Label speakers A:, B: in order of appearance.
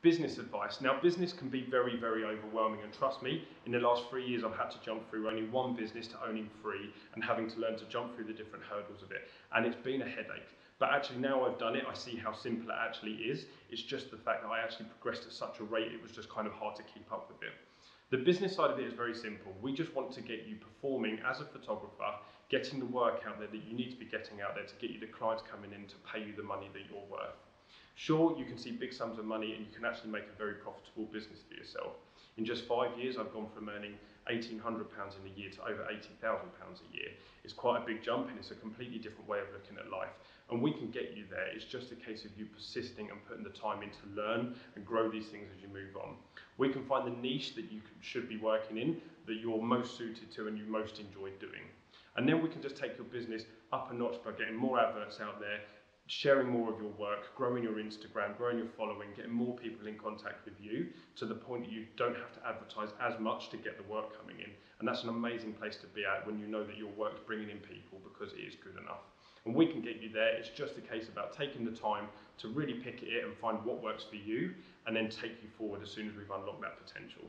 A: Business advice. Now, business can be very, very overwhelming, and trust me, in the last three years, I've had to jump through only one business to owning three and having to learn to jump through the different hurdles of it. And it's been a headache. But actually, now I've done it, I see how simple it actually is. It's just the fact that I actually progressed at such a rate, it was just kind of hard to keep up with it. The business side of it is very simple. We just want to get you performing as a photographer, getting the work out there that you need to be getting out there to get you the clients coming in to pay you the money that you're worth. Sure, you can see big sums of money and you can actually make a very profitable business for yourself. In just five years, I've gone from earning £1,800 in a year to over £80,000 a year. It's quite a big jump and it's a completely different way of looking at life. And we can get you there. It's just a case of you persisting and putting the time in to learn and grow these things as you move on. We can find the niche that you should be working in, that you're most suited to and you most enjoy doing. And then we can just take your business up a notch by getting more adverts out there, sharing more of your work, growing your Instagram, growing your following, getting more people in contact with you to the point that you don't have to advertise as much to get the work coming in. And that's an amazing place to be at when you know that your work's bringing in people because it is good enough. And we can get you there. It's just a case about taking the time to really pick it and find what works for you and then take you forward as soon as we've unlocked that potential.